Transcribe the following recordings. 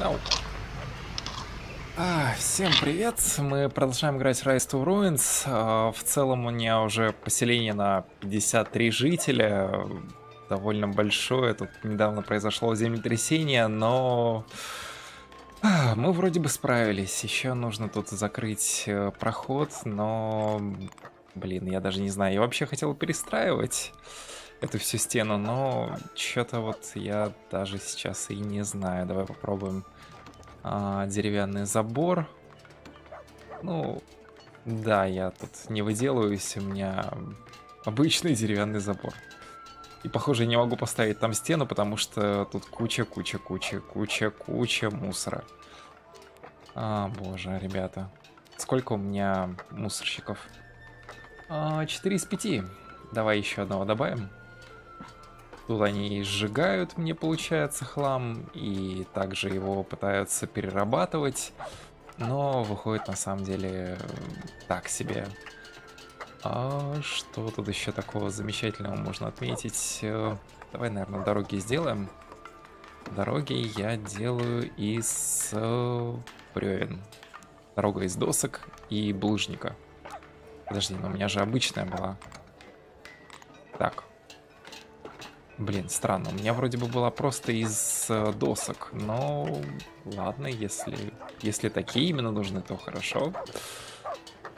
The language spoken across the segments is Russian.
Ау. А, всем привет! Мы продолжаем играть Rise to Ruins. А, в целом у меня уже поселение на 53 жителя. Довольно большое. Тут недавно произошло землетрясение, но... А, мы вроде бы справились. Еще нужно тут закрыть э, проход, но... Блин, я даже не знаю. Я вообще хотел перестраивать эту всю стену, но что-то вот я даже сейчас и не знаю. Давай попробуем а, деревянный забор. Ну, да, я тут не выделываюсь, у меня обычный деревянный забор. И, похоже, я не могу поставить там стену, потому что тут куча, куча, куча, куча, куча мусора. А, боже, ребята. Сколько у меня мусорщиков? А, 4 из 5. Давай еще одного добавим. Тут они и сжигают, мне получается, хлам, и также его пытаются перерабатывать, но выходит на самом деле так себе. А что тут еще такого замечательного можно отметить? Давай, наверное, дороги сделаем. Дороги я делаю из э, бревен. Дорога из досок и булыжника. Подожди, но у меня же обычная была. Так, Блин, странно. У меня вроде бы была просто из э, досок. Но ладно, если, если такие именно нужны, то хорошо.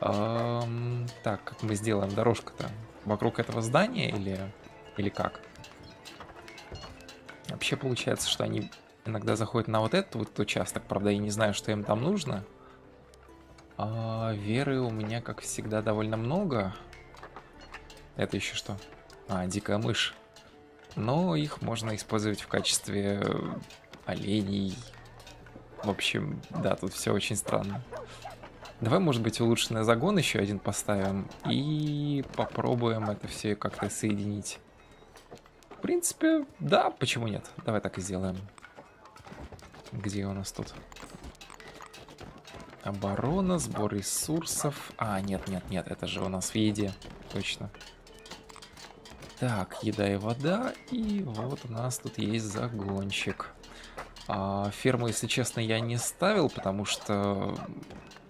Эм, так, как мы сделаем дорожку-то? Вокруг этого здания или, или как? Вообще получается, что они иногда заходят на вот этот вот участок. Правда, я не знаю, что им там нужно. А, веры у меня, как всегда, довольно много. Это еще что? А, дикая мышь но их можно использовать в качестве э, оленей. В общем, да, тут все очень странно. Давай, может быть, улучшенный загон еще один поставим и попробуем это все как-то соединить. В принципе, да, почему нет? Давай так и сделаем. Где у нас тут? Оборона, сбор ресурсов. А, нет, нет, нет, это же у нас в еде. Точно. Так, еда и вода. И вот у нас тут есть загончик. А, ферму, если честно, я не ставил, потому что...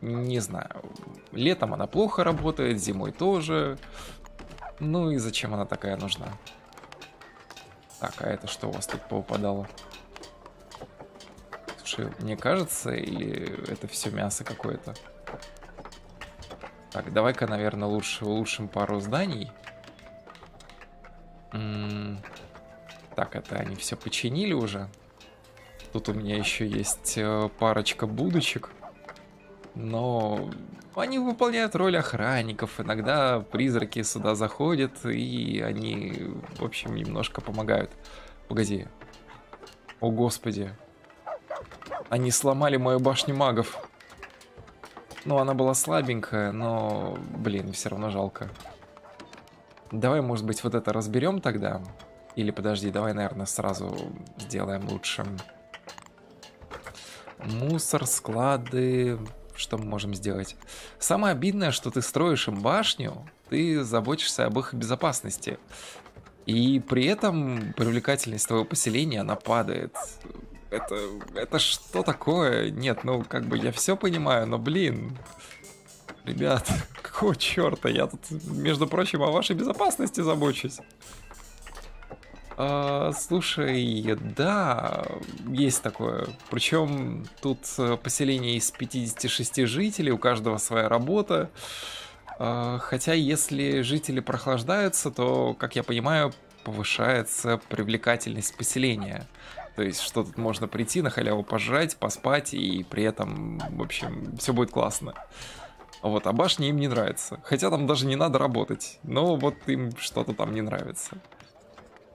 Не знаю. Летом она плохо работает, зимой тоже. Ну и зачем она такая нужна? Так, а это что у вас тут поупадало? Слушай, мне кажется, или это все мясо какое-то? Так, давай-ка, наверное, лучше улучшим пару зданий. Так, это они все починили уже. Тут у меня еще есть э, парочка будочек. Но они выполняют роль охранников. Иногда призраки сюда заходят, и они, в общем, немножко помогают. Погоди. О, господи. Они сломали мою башню магов. Ну, она была слабенькая, но, блин, все равно жалко. Давай, может быть, вот это разберем тогда. Или подожди, давай, наверное, сразу сделаем лучше. Мусор, склады... Что мы можем сделать? Самое обидное, что ты строишь им башню, ты заботишься об их безопасности. И при этом привлекательность твоего поселения, она падает. Это, это что такое? Нет, ну, как бы я все понимаю, но, блин, Ребят, какого черта? Я тут, между прочим, о вашей безопасности забочусь. А, слушай, да, есть такое. Причем тут э, поселение из 56 жителей, у каждого своя работа. А, хотя если жители прохлаждаются, то, как я понимаю, повышается привлекательность поселения. То есть, что тут можно прийти на халяву пожрать, поспать, и при этом, в общем, все будет классно. Вот, а башни им не нравится. Хотя там даже не надо работать. Но вот им что-то там не нравится.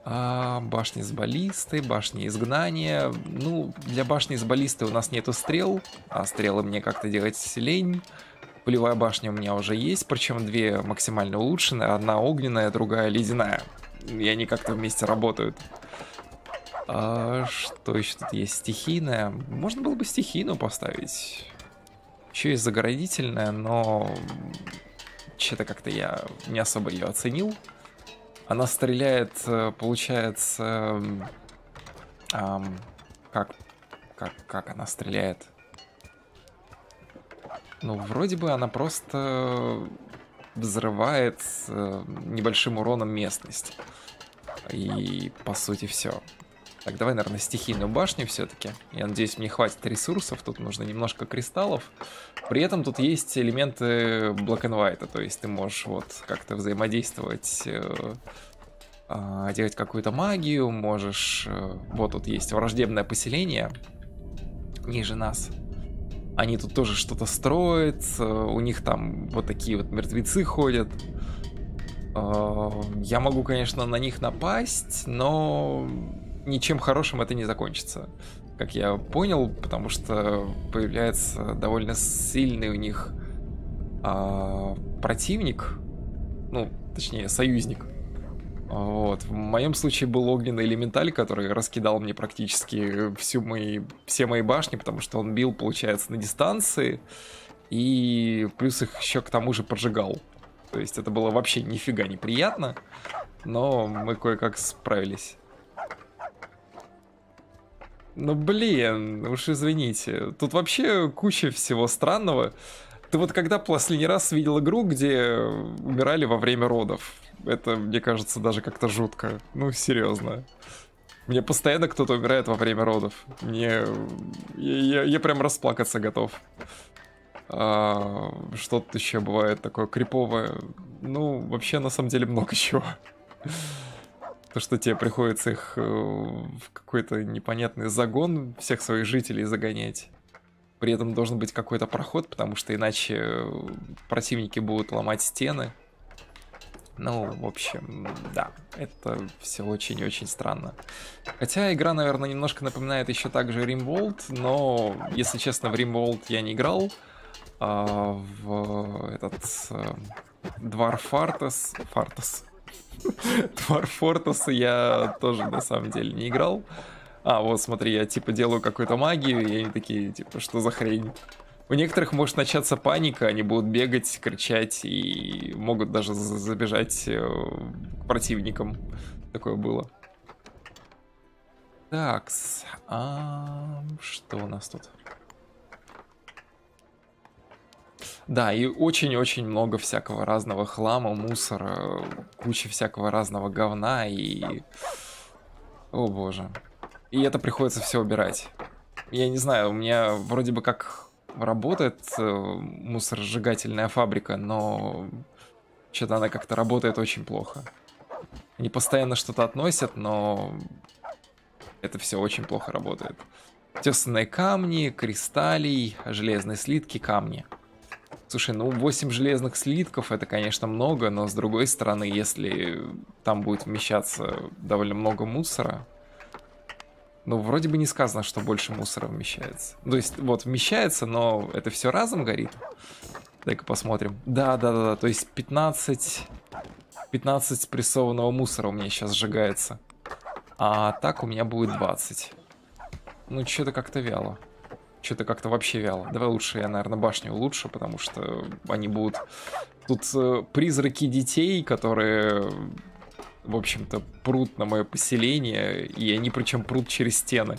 А, башни с баллистой, башни изгнания. Ну, для башни с баллистой у нас нету стрел, а стрелы мне как-то делать лень. Пулевая башня у меня уже есть, причем две максимально улучшенные. Одна огненная, другая ледяная. И они как-то вместе работают. А, что еще тут есть? Стихийная. Можно было бы стихийную поставить. Еще и заградительная, но что-то как-то я не особо ее оценил. Она стреляет, э, получается, эм, как, как, как она стреляет. Ну, вроде бы она просто взрывает э, небольшим уроном местность. И, по сути, все. Так, давай, наверное, стихийную башню все-таки. Я надеюсь, мне хватит ресурсов. Тут нужно немножко кристаллов. При этом тут есть элементы Black and White. То есть ты можешь вот как-то взаимодействовать, э, э, делать какую-то магию. Можешь... Э, вот тут есть враждебное поселение ниже нас. Они тут тоже что-то строят, э, у них там вот такие вот мертвецы ходят. Я могу, конечно, на них напасть, но ничем хорошим это не закончится. Как я понял, потому что появляется довольно сильный у них а, противник, ну, точнее, союзник. Вот. В моем случае был огненный элементаль, который раскидал мне практически всю мои, все мои башни, потому что он бил, получается, на дистанции, и плюс их еще к тому же поджигал. То есть это было вообще нифига неприятно, но мы кое-как справились. Ну блин, уж извините. Тут вообще куча всего странного. Ты вот когда последний раз видел игру, где умирали во время родов? Это, мне кажется, даже как-то жутко. Ну, серьезно. Мне постоянно кто-то умирает во время родов. Мне... Я, я, я прям расплакаться готов. А, что тут еще бывает такое криповое? Ну, вообще, на самом деле, много чего. То, что тебе приходится их э, в какой-то непонятный загон всех своих жителей загонять. При этом должен быть какой-то проход, потому что иначе э, противники будут ломать стены. Ну, в общем, да, это все очень-очень странно. Хотя игра, наверное, немножко напоминает еще также Rimworld, но, если честно, в Rimworld я не играл. А в этот э, Двор Фартас... Фартас. Двор Фортаса я тоже на самом деле не играл. А, вот смотри, я типа делаю какую-то магию, и они такие, типа, что за хрень? У некоторых может начаться паника, они будут бегать, кричать и могут даже забежать э, к противникам. Такое было. Так, а что у нас тут? Да, и очень-очень много всякого разного хлама, мусора, куча всякого разного говна и... О боже. И это приходится все убирать. Я не знаю, у меня вроде бы как работает э, мусоросжигательная фабрика, но что-то она как-то работает очень плохо. Они постоянно что-то относят, но это все очень плохо работает. Тесанные камни, кристаллий, железные слитки, камни. Слушай, ну 8 железных слитков это, конечно, много, но с другой стороны, если там будет вмещаться довольно много мусора, ну, вроде бы не сказано, что больше мусора вмещается. То есть, вот, вмещается, но это все разом горит. Дай-ка посмотрим. Да, да, да, да, то есть 15... 15 спрессованного мусора у меня сейчас сжигается. А так у меня будет 20. Ну, что-то как-то вяло. Что-то как-то вообще вяло. Давай лучше я, наверное, башню улучшу, потому что они будут... Тут э, призраки детей, которые, в общем-то, прут на мое поселение, и они причем прут через стены.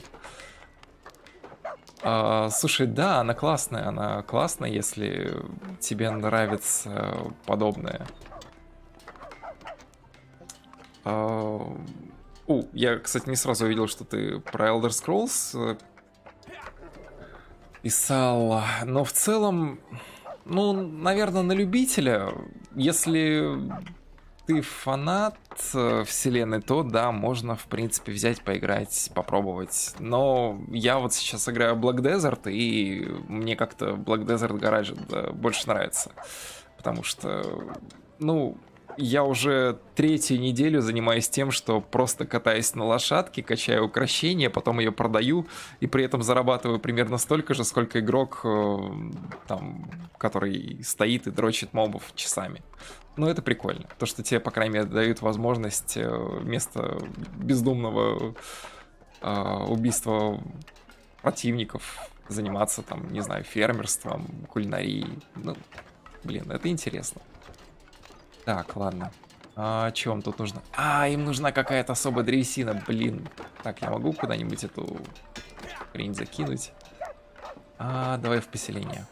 А, слушай, да, она классная, она классная, если тебе нравится подобное. А, у, я, кстати, не сразу увидел, что ты про Elder Scrolls э, писал. Но в целом, ну, наверное, на любителя, если ты фанат э, вселенной, то да, можно, в принципе, взять, поиграть, попробовать. Но я вот сейчас играю Black Desert, и мне как-то Black Desert Garage больше нравится. Потому что, ну, я уже третью неделю занимаюсь тем, что просто катаюсь на лошадке, качаю украшения, потом ее продаю, и при этом зарабатываю примерно столько же, сколько игрок, э, там, который стоит и дрочит мобов часами. Ну, это прикольно. То, что тебе, по крайней мере, дают возможность э, вместо бездумного э, убийства противников заниматься, там, не знаю, фермерством, кулинарией. Ну, блин, это интересно. Так, ладно. А что вам тут нужно? А, им нужна какая-то особая древесина, блин. Так, я могу куда-нибудь эту хрень закинуть. А, давай в поселение.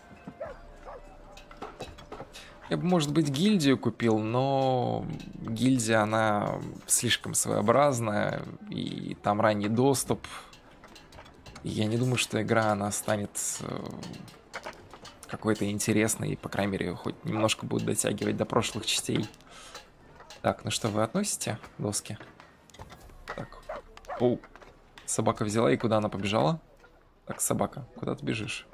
Я бы, может быть, гильдию купил, но гильдия, она слишком своеобразная, и там ранний доступ. Я не думаю, что игра, она станет э, какой-то интересной, и, по крайней мере, хоть немножко будет дотягивать до прошлых частей. Так, ну что, вы относите доски? Так. Оу. Собака взяла, и куда она побежала? Так, собака, куда ты бежишь?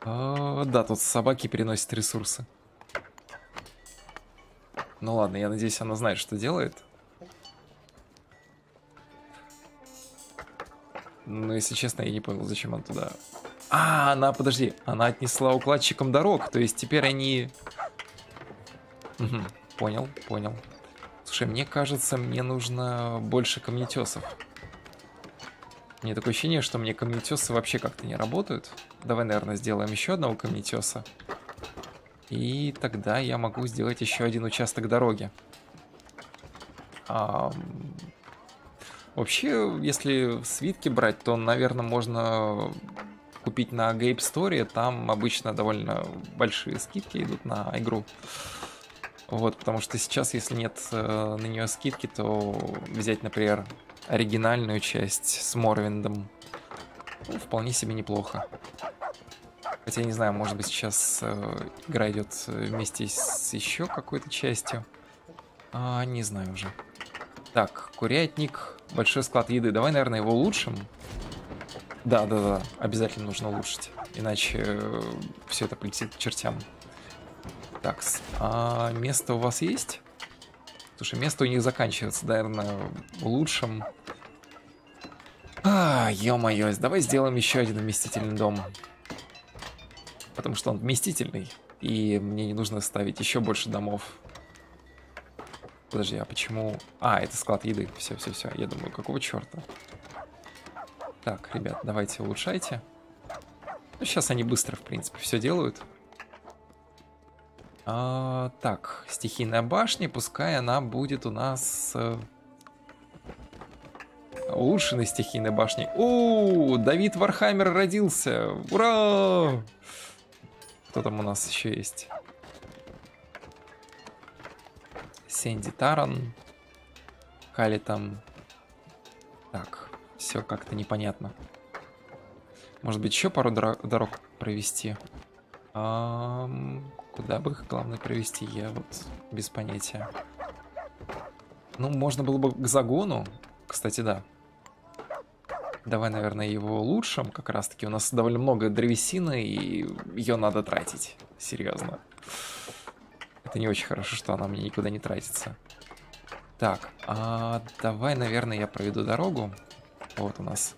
А, да, тут собаки переносят ресурсы. Ну ладно, я надеюсь, она знает, что делает. Но, если честно, я не понял, зачем она туда... А, она, подожди, она отнесла укладчикам дорог, то есть теперь они... Угу, понял, понял. Слушай, мне кажется, мне нужно больше камнетесов. Мне такое ощущение, что мне камнетесы вообще как-то не работают. Давай, наверное, сделаем еще одного камнетеса. И тогда я могу сделать еще один участок дороги. А, вообще, если свитки брать, то, наверное, можно купить на Gabe Story. Там обычно довольно большие скидки идут на игру. Вот, потому что сейчас, если нет э, на нее скидки, то взять, например, оригинальную часть с Морвиндом ну, вполне себе неплохо. Хотя я не знаю, может быть сейчас э, игра идет вместе с еще какой-то частью. А, не знаю уже. Так, курятник, большой склад еды. Давай, наверное, его улучшим. Да, да, да, обязательно нужно улучшить. Иначе э, все это полетит к чертям. Так, а место у вас есть? Слушай, место у них заканчивается, наверное, лучшим. А, ё-моё, давай сделаем еще один вместительный дом потому что он вместительный, и мне не нужно ставить еще больше домов. Подожди, а почему... А, это склад еды. Все, все, все. Я думаю, какого черта? Так, ребят, давайте улучшайте. Ну, сейчас они быстро, в принципе, все делают. А, так, стихийная башня, пускай она будет у нас... Э, улучшенной стихийной башней. О, Давид Вархаммер родился! Ура! Кто там у нас еще есть? Сэнди Таран. Кали там. Так, все как-то непонятно. Может быть, еще пару дорог провести? А, куда бы их, главное, провести? Я вот без понятия. Ну, можно было бы к загону. Кстати, да. Давай, наверное, его улучшим. Как раз-таки у нас довольно много древесины, и ее надо тратить. Серьезно. Это не очень хорошо, что она мне никуда не тратится. Так, а давай, наверное, я проведу дорогу. Вот у нас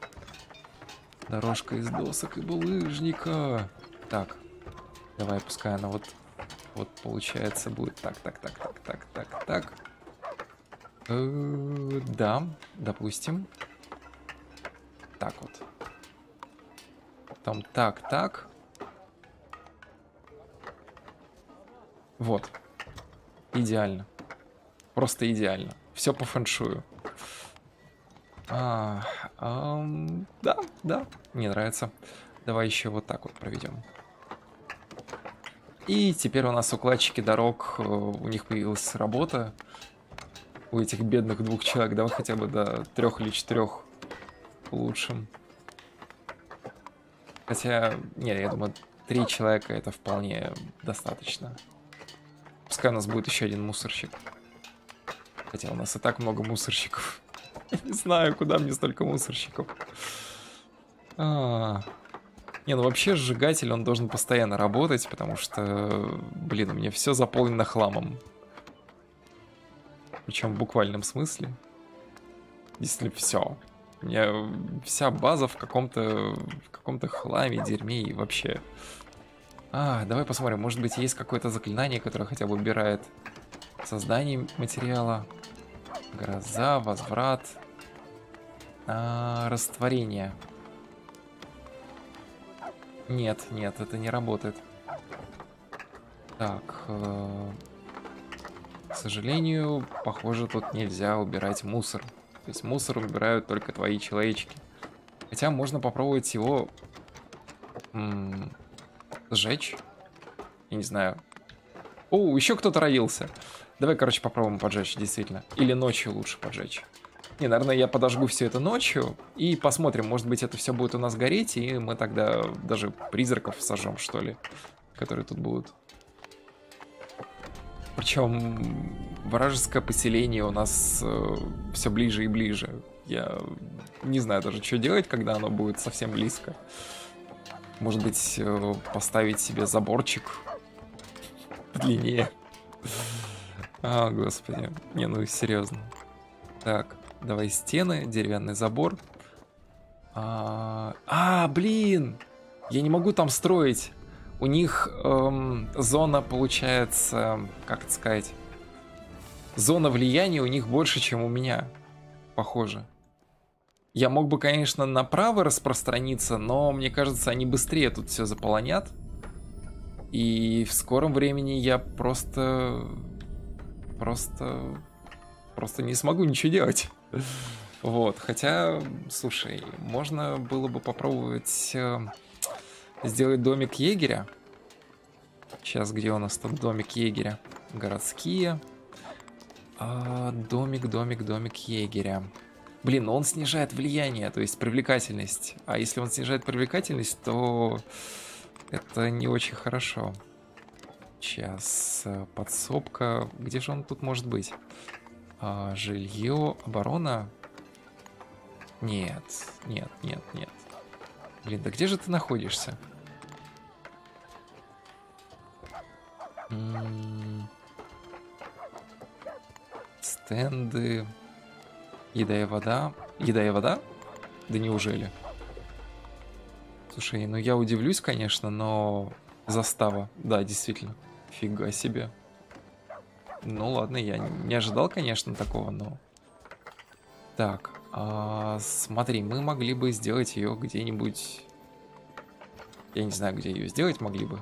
дорожка из досок и булыжника. Так, давай, пускай она вот, вот получается будет так, так, так, так, так, так, так. Э да, допустим так вот. Потом так, так. Вот. Идеально. Просто идеально. Все по фэншую. А, эм, да, да, мне нравится. Давай еще вот так вот проведем. И теперь у нас укладчики дорог, э, у них появилась работа. У этих бедных двух человек, давай хотя бы до трех или четырех лучшим. Хотя, нет, я думаю, три человека это вполне достаточно. Пускай у нас будет еще один мусорщик. Хотя у нас и так много мусорщиков. не знаю, куда мне столько мусорщиков. А, не, ну вообще сжигатель, он должен постоянно работать, потому что, блин, у меня все заполнено хламом. Причем в буквальном смысле. Если все. У меня вся база в каком-то в каком-то хламе, дерьме и вообще. А, давай посмотрим, может быть есть какое-то заклинание, которое хотя бы убирает создание материала. Гроза, возврат. А, растворение. Нет, нет, это не работает. Так, э, к сожалению, похоже, тут нельзя убирать мусор. То есть мусор убирают только твои человечки. Хотя можно попробовать его сжечь. Я не знаю. О, еще кто-то родился. Давай, короче, попробуем поджечь, действительно. Или ночью лучше поджечь. Не, наверное, я подожгу все это ночью и посмотрим, может быть, это все будет у нас гореть, и мы тогда даже призраков сожжем, что ли, которые тут будут. Причем вражеское поселение у нас э, все ближе и ближе. Я не знаю даже, что делать, когда оно будет совсем близко. Может быть, э, поставить себе заборчик длиннее. А, господи. Не, ну серьезно. Так, давай стены, деревянный забор. А, а блин! Я не могу там строить. У них эм, зона получается, как это сказать, зона влияния у них больше, чем у меня, похоже. Я мог бы, конечно, направо распространиться, но мне кажется, они быстрее тут все заполонят. И в скором времени я просто... Просто... Просто не смогу ничего делать. Вот, хотя, слушай, можно было бы попробовать э, сделать домик егеря. Сейчас, где у нас тут домик егеря? Городские. А, домик, домик, домик егеря. Блин, он снижает влияние, то есть привлекательность. А если он снижает привлекательность, то это не очень хорошо. Сейчас, э, подсобка. Где же он тут может быть? А, жилье, оборона. Нет, нет, нет, нет. Блин, да где же ты находишься? М -м -м. Стенды. Еда и вода. Еда и вода? Да неужели? Слушай, ну я удивлюсь, конечно, но застава. Да, действительно. Фига себе. Ну ладно, я не ожидал, конечно, такого, но... Так, а, смотри, мы могли бы сделать ее где-нибудь... Я не знаю, где ее сделать могли бы.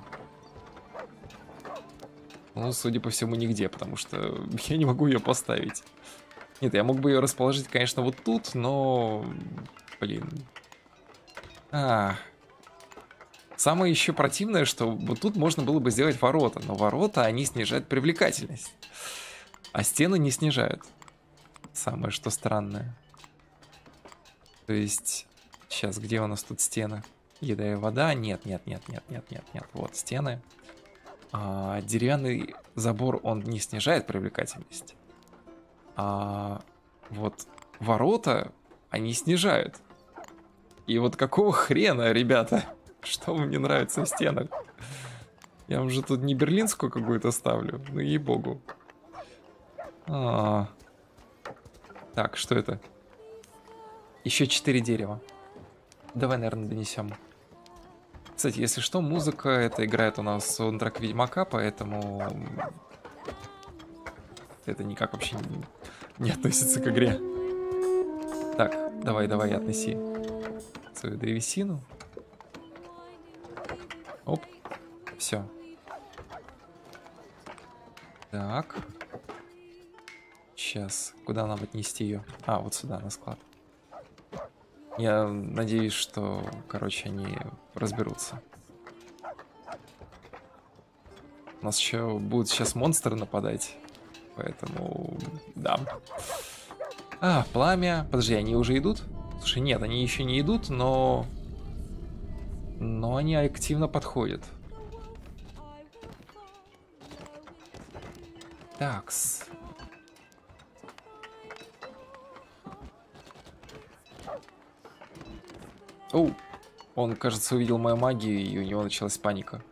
Ну, судя по всему, нигде, потому что я не могу ее поставить. Нет, я мог бы ее расположить, конечно, вот тут, но... Блин. А. Самое еще противное, что вот тут можно было бы сделать ворота, но ворота, они снижают привлекательность. А стены не снижают. Самое что странное. То есть... Сейчас, где у нас тут стены? Еда и вода? Нет, нет, нет, нет, нет, нет, нет. Вот стены. А, деревянный забор, он не снижает привлекательность. А вот ворота, они снижают. И вот какого хрена, ребята? Что вам не нравится в стенах? Я вам же тут не берлинскую какую-то ставлю. Ну ей-богу. А -а -а. Так, что это? Еще четыре дерева. Давай, наверное, донесем. Кстати, если что, музыка это играет у нас саундтрек Ведьмака, поэтому это никак вообще не, не относится к игре. Так, давай, давай, относи свою древесину. Все. Так. Сейчас, куда нам отнести ее? А, вот сюда, на склад. Я надеюсь, что, короче, они разберутся. У нас еще будут сейчас монстры нападать. Поэтому, да. А, пламя. Подожди, они уже идут? Слушай, нет, они еще не идут, но... Но они активно подходят. Такс. Оу, он, кажется, увидел мою магию, и у него началась паника.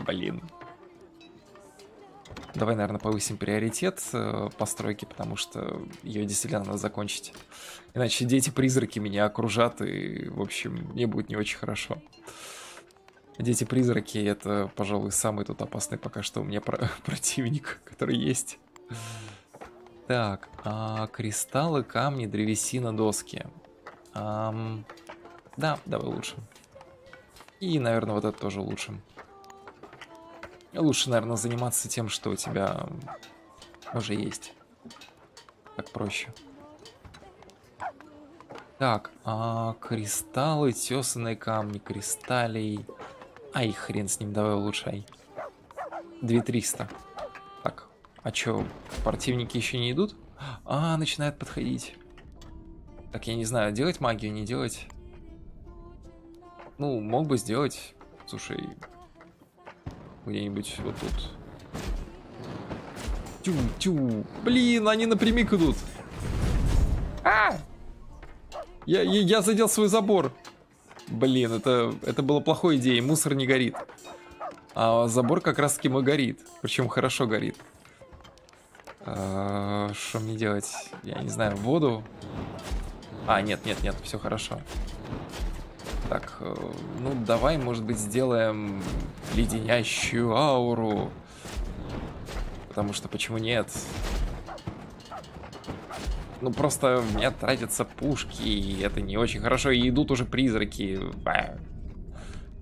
Блин. Давай, наверное, повысим приоритет э, постройки, потому что ее действительно надо закончить. Иначе дети-призраки меня окружат, и, в общем, мне будет не очень хорошо. Дети-призраки — это, пожалуй, самый тут опасный пока что у меня про противник, который есть. Так, а, кристаллы, камни, древесина, доски. Ам, да, давай лучше. И, наверное, вот это тоже лучше. Лучше, наверное, заниматься тем, что у тебя уже есть. Так проще. Так, а, кристаллы, тесанные камни, кристаллей. Ай, хрен с ним, давай улучшай. 2300. Так, а чё, противники еще не идут? А, начинает подходить. Так, я не знаю, делать магию, не делать. Ну, мог бы сделать. Слушай, где-нибудь вот тут. Тю-тю. Блин, они напрямик идут. А! Я, я, я задел свой забор. Блин, это, это было плохой идеей. Мусор не горит. А забор как раз таки мой горит. Причем хорошо горит. А, что мне делать? Я не знаю, воду? А, нет, нет, нет, все хорошо. Так, э, ну давай, может быть, сделаем леденящую ауру. Потому что почему нет? Ну просто у меня тратятся пушки, и это не очень хорошо, и идут уже призраки.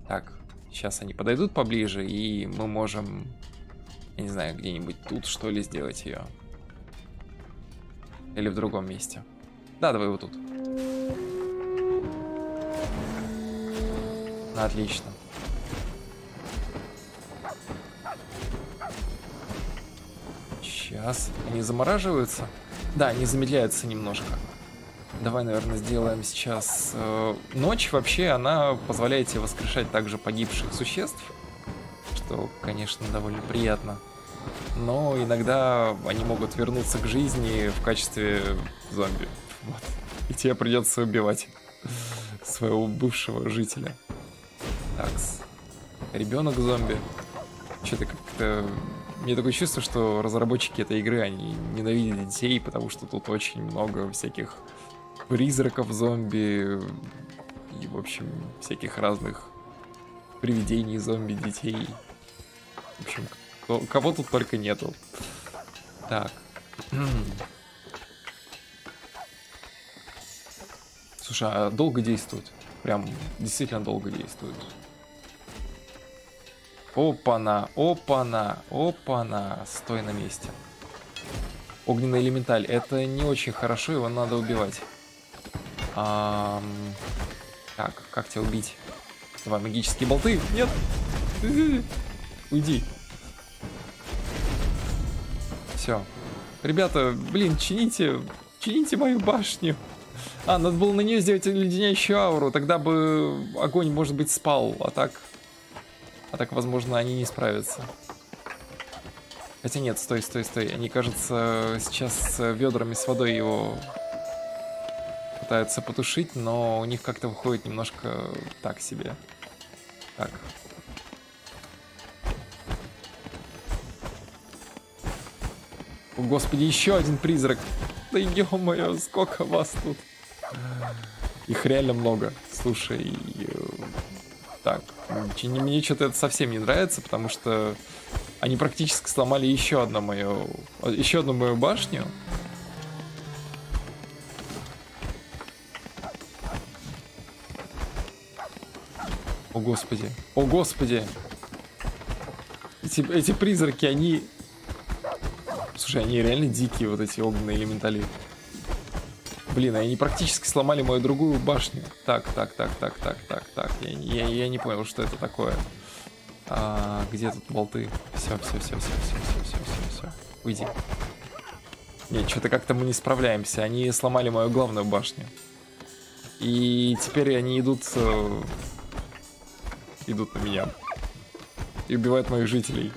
Так, сейчас они подойдут поближе, и мы можем, я не знаю, где-нибудь тут что ли сделать ее. Или в другом месте. Да, давай вот тут. Отлично. Сейчас. Они замораживаются? Да, они замедляются немножко. Давай, наверное, сделаем сейчас... Э, ночь вообще, она позволяет тебе воскрешать также погибших существ. Что, конечно, довольно приятно. Но иногда они могут вернуться к жизни в качестве зомби. Вот. И тебе придется убивать своего бывшего жителя. Такс. Ребенок зомби. Что-то как-то... Мне такое чувство, что разработчики этой игры, они ненавидят детей, потому что тут очень много всяких призраков зомби и, в общем, всяких разных привидений зомби детей. В общем, кого тут только нету. Так. Слушай, а долго действует? Прям действительно долго действует. Опа-на, опа-на, опа-на. Стой на месте. Огненный элементаль. Это не очень хорошо, его надо убивать. А, так, как тебя убить? Давай, магические болты. Нет. Уйди. Все. Ребята, блин, чините, чините мою башню. А, надо было на нее сделать леденящую ауру, тогда бы огонь, может быть, спал, а так... А так, возможно, они не справятся. Хотя нет, стой, стой, стой. Они, кажется, сейчас ведрами с водой его пытаются потушить, но у них как-то выходит немножко так себе. Так. О, господи, еще один призрак. Да ё-моё, сколько вас тут. Их реально много. Слушай, так, мне что-то это совсем не нравится, потому что они практически сломали еще одну мою, еще одну мою башню. О господи, о господи. Эти, эти призраки, они... Слушай, они реально дикие, вот эти огненные элементали. Блин, они практически сломали мою другую башню. Так, так, так, так, так, так, так. Я, я, я не понял, что это такое. А, где тут болты? Все, все, все, все, все, все, все, все, все. Уйди. Нет, что-то как-то мы не справляемся. Они сломали мою главную башню. И теперь они идут... Э, идут на меня. И убивают моих жителей.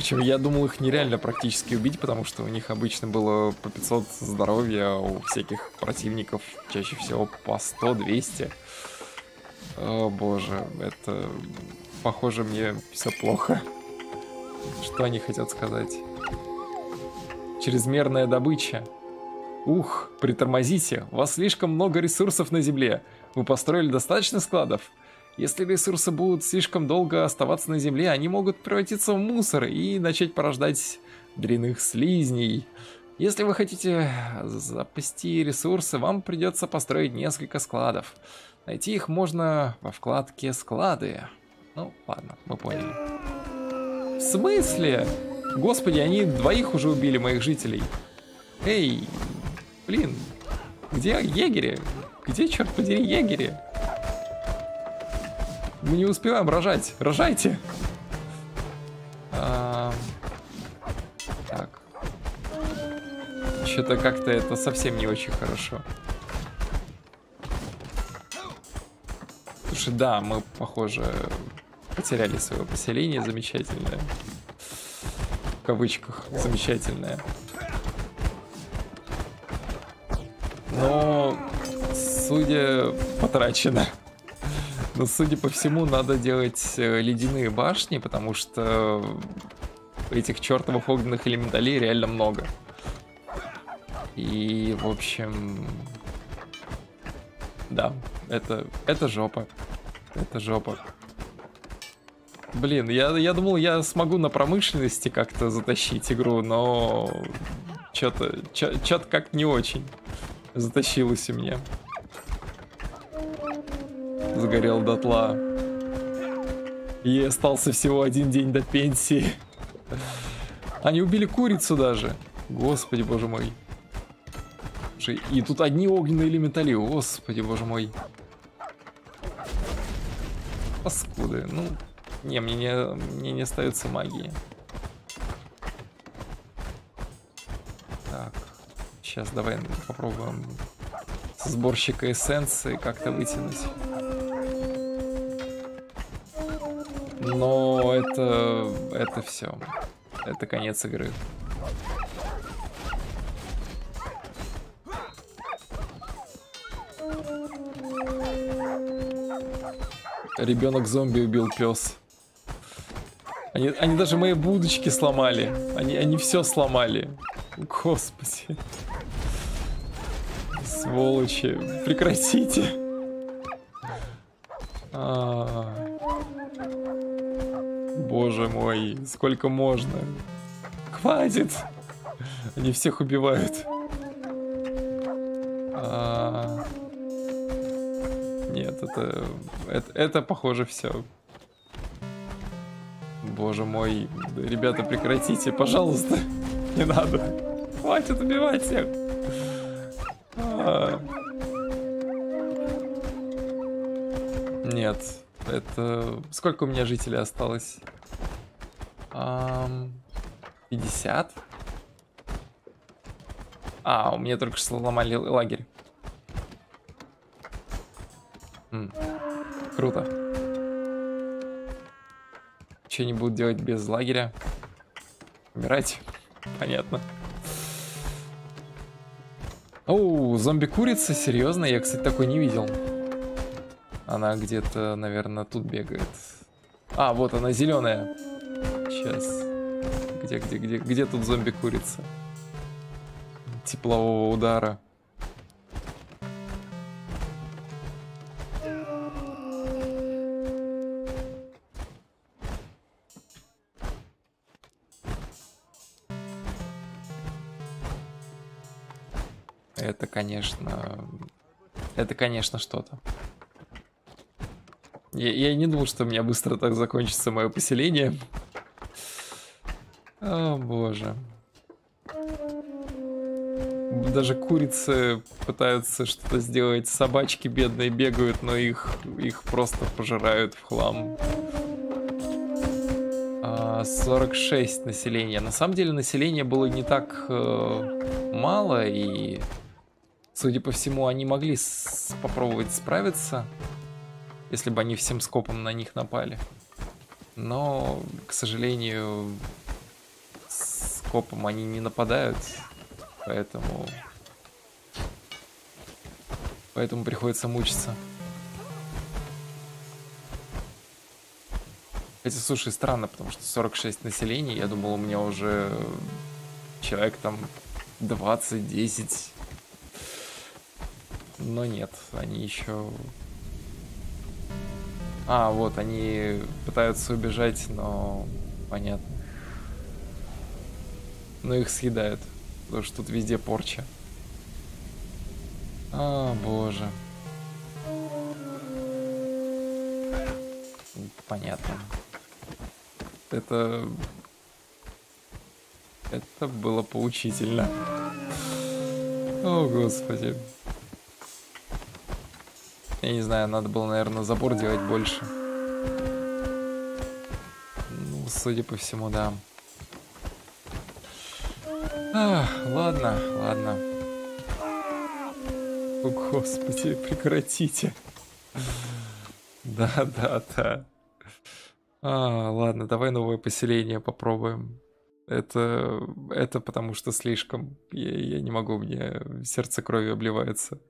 Причем я думал их нереально практически убить, потому что у них обычно было по 500 здоровья, а у всяких противников чаще всего по 100-200. О боже, это... Похоже, мне все плохо. Что они хотят сказать? Чрезмерная добыча. Ух, притормозите, у вас слишком много ресурсов на земле. Вы построили достаточно складов? Если ресурсы будут слишком долго оставаться на Земле, они могут превратиться в мусор и начать порождать дрянных слизней. Если вы хотите запасти ресурсы, вам придется построить несколько складов. Найти их можно во вкладке «Склады». Ну, ладно, мы поняли. В смысле? Господи, они двоих уже убили моих жителей. Эй, блин, Где егери? Где, черт подери, егери? Мы не успеваем рожать. Рожайте! А... Так. Что-то как-то это совсем не очень хорошо. Слушай, да, мы, похоже, потеряли свое поселение замечательное. В кавычках, замечательное. Но, судя, потрачено. Но, судя по всему, надо делать э, ледяные башни, потому что этих чертовых огненных элементалей реально много. И, в общем... Да, это, это жопа. Это жопа. Блин, я, я думал, я смогу на промышленности как-то затащить игру, но что-то что-то как не очень затащилось у меня. Загорел дотла. И остался всего один день до пенсии. Они убили курицу даже. Господи, боже мой. И тут одни огненные элементали. Господи, боже мой. Паскуды. Ну, не, мне не, мне не остается магии. Так. Сейчас давай попробуем сборщика эссенции как-то вытянуть. Это... это все. Это конец игры. Ребенок зомби убил пес. Они, они даже мои будочки сломали. Они, они все сломали. Господи. Сволочи. Прекратите. А -а -а. Мой, сколько можно? Хватит. Они всех убивают. -а. Нет, это, это, это похоже все. Боже мой, ребята, прекратите, пожалуйста. Не надо. Хватит убивать всех. А... Нет, это... Сколько у меня жителей осталось? Ам... 50? А, у меня только что сломали лагерь. М круто. Что они будут делать без лагеря? Умирать? Понятно. Оу, зомби-курица? Серьезно? Я, кстати, такой не видел. Она где-то, наверное, тут бегает. А, вот она, зеленая. Где, где, где, где тут зомби-курица? Теплового удара. Это, конечно... Это, конечно, что-то. Я, я не думал, что у меня быстро так закончится мое поселение. О, боже. Даже курицы пытаются что-то сделать. Собачки бедные бегают, но их, их просто пожирают в хлам. 46 а, населения. На самом деле население было не так э, мало, и Судя по всему, они могли попробовать справиться, если бы они всем скопом на них напали. Но, к сожалению, скопом они не нападают, поэтому... Поэтому приходится мучиться. Хотя, слушай, странно, потому что 46 населения, я думал, у меня уже человек там 20, 10, но нет, они еще... А, вот, они пытаются убежать, но понятно. Но их съедают, потому что тут везде порча. А, боже. Понятно. Это... Это было поучительно. О, господи. Я не знаю, надо было, наверное, забор делать больше. Ну, судя по всему, да. А, ладно, ладно. О, господи, прекратите. Да, да, да. А, ладно, давай новое поселение попробуем. Это, это потому что слишком. Я, я не могу, мне сердце крови обливается.